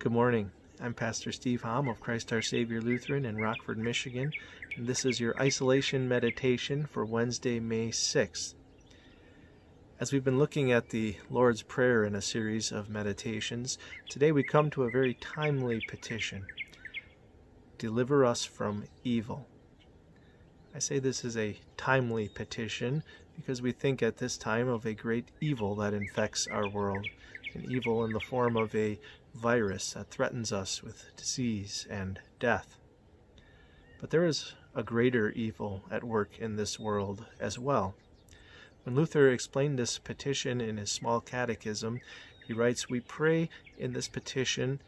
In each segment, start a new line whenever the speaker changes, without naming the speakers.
Good morning. I'm Pastor Steve Hom of Christ Our Savior Lutheran in Rockford, Michigan, and this is your isolation meditation for Wednesday, May 6th. As we've been looking at the Lord's Prayer in a series of meditations, today we come to a very timely petition Deliver us from evil. I say this is a timely petition because we think at this time of a great evil that infects our world, an evil in the form of a virus that threatens us with disease and death. But there is a greater evil at work in this world as well. When Luther explained this petition in his small catechism, he writes, We pray in this petition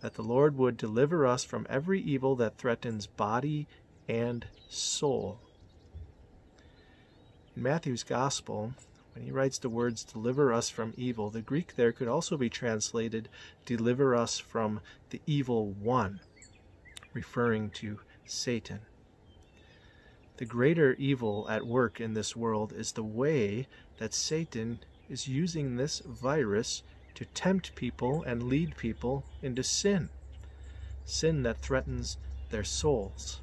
that the Lord would deliver us from every evil that threatens body and soul. In Matthew's Gospel, when he writes the words, deliver us from evil, the Greek there could also be translated, deliver us from the evil one, referring to Satan. The greater evil at work in this world is the way that Satan is using this virus to tempt people and lead people into sin. Sin that threatens their souls.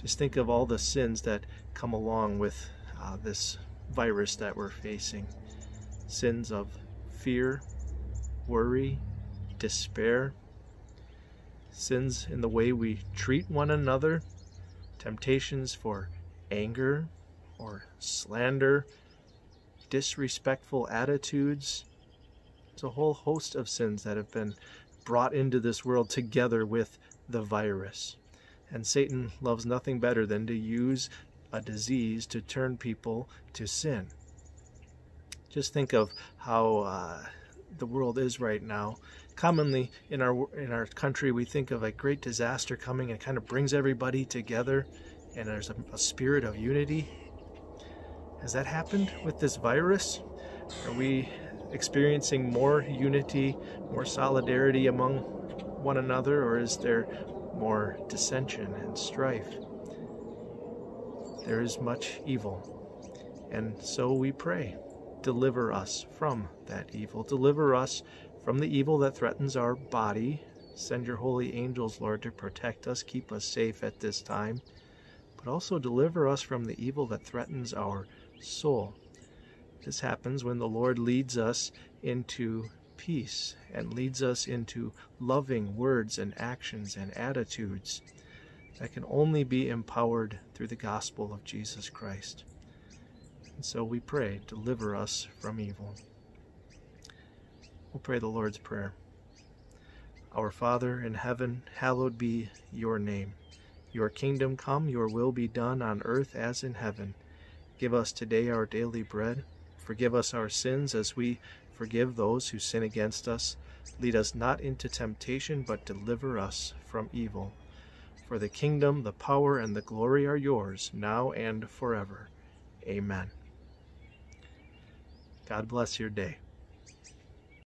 Just think of all the sins that come along with uh, this virus that we're facing. Sins of fear, worry, despair, sins in the way we treat one another, temptations for anger or slander, disrespectful attitudes. It's a whole host of sins that have been brought into this world together with the virus. And Satan loves nothing better than to use a disease to turn people to sin. Just think of how uh, the world is right now. Commonly in our in our country, we think of a great disaster coming and kind of brings everybody together, and there's a, a spirit of unity. Has that happened with this virus? Are we experiencing more unity, more solidarity among one another, or is there more dissension and strife? There is much evil. And so we pray, deliver us from that evil. Deliver us from the evil that threatens our body. Send your holy angels, Lord, to protect us, keep us safe at this time. But also deliver us from the evil that threatens our soul. This happens when the Lord leads us into peace and leads us into loving words and actions and attitudes that can only be empowered through the gospel of Jesus Christ. And so we pray, deliver us from evil. We'll pray the Lord's Prayer. Our Father in heaven, hallowed be your name. Your kingdom come, your will be done on earth as in heaven. Give us today our daily bread. Forgive us our sins as we forgive those who sin against us. Lead us not into temptation, but deliver us from evil. For the kingdom, the power, and the glory are yours, now and forever. Amen. God bless your day.